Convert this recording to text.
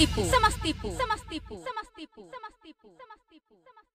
semastipu semastipu semastipu semastipu semastipu semastipu semastipu